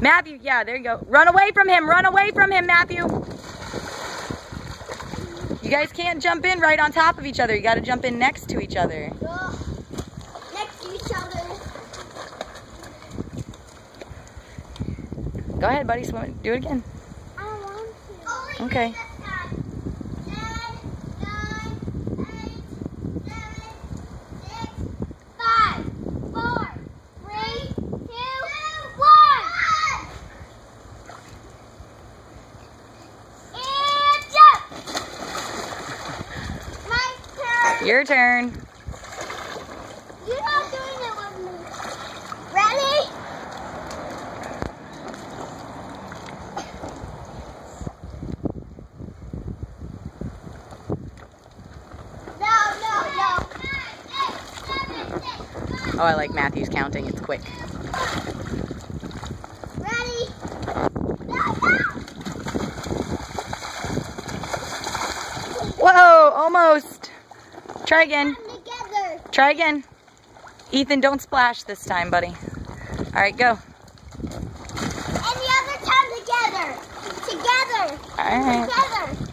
Matthew, yeah, there you go. Run away from him. Run away from him, Matthew. You guys can't jump in right on top of each other. You got to jump in next to each other. Ugh. Next to each other. Go ahead, buddy. Swim. Do it again. I don't want to. Okay. Your turn. You're not doing it with me. Ready? No, no, no. Oh, I like Matthew's counting. It's quick. Ready? No, no. Whoa, almost. Try again. Together. Try again. Ethan, don't splash this time, buddy. All right, go. And the other time together. Together. All right. Together.